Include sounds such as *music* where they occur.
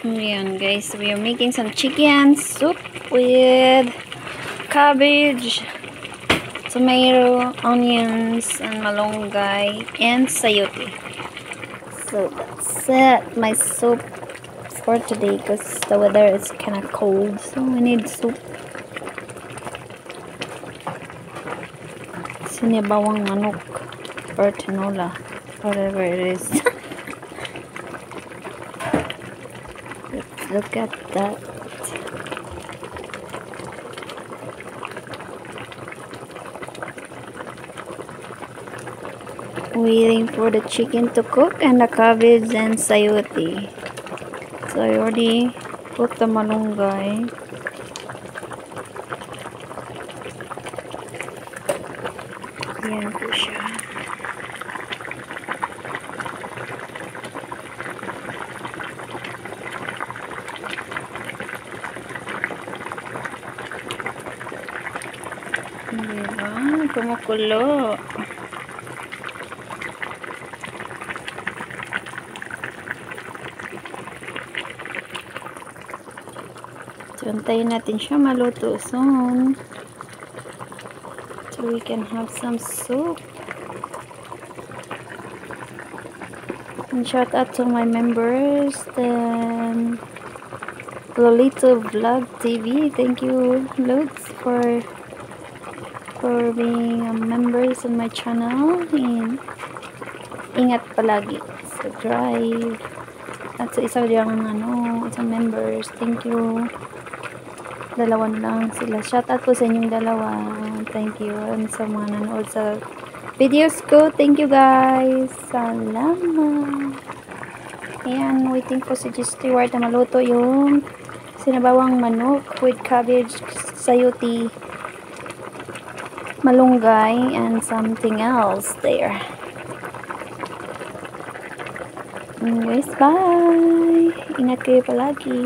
Ayan guys, we are making some chicken soup with cabbage, tomato, onions, and malunggay, and sayote. So that's it, my soup for today because the weather is kind of cold, so we need soup. Sinibawang manok or tinola, whatever it is. *laughs* Let's look at that. Waiting for the chicken to cook and the cabbage and sayote. So I already put the malunggay. Yan po. Diba? Kumukulo. So, antayin natin siya maluto soon. So, we can have some soup. And shout out to my members. Then, Lolito Vlog TV. Thank you, Lutz, for for being a members on my channel. And ingat palagi sa drive. At sa isa diyang ano, isang members. Thank you. Dalawa lang sila. Shout out po sa inyong dalawa. Thank you. And sa mga nanood sa videos ko. Thank you guys. Salamat. Ayan, waiting po si G. Stewart na maluto yung sinabawang manok with cabbage, sayote, malunggay, and something else there. Anyways, bye! Ingat kayo palagi.